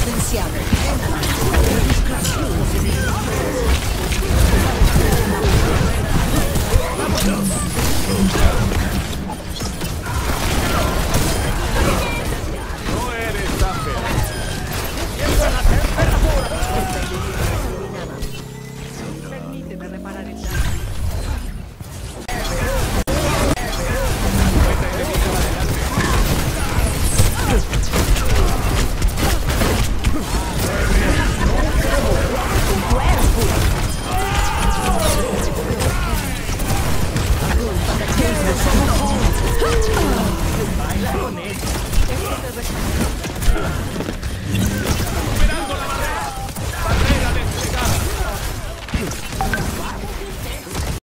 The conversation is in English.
Silenziate. Six.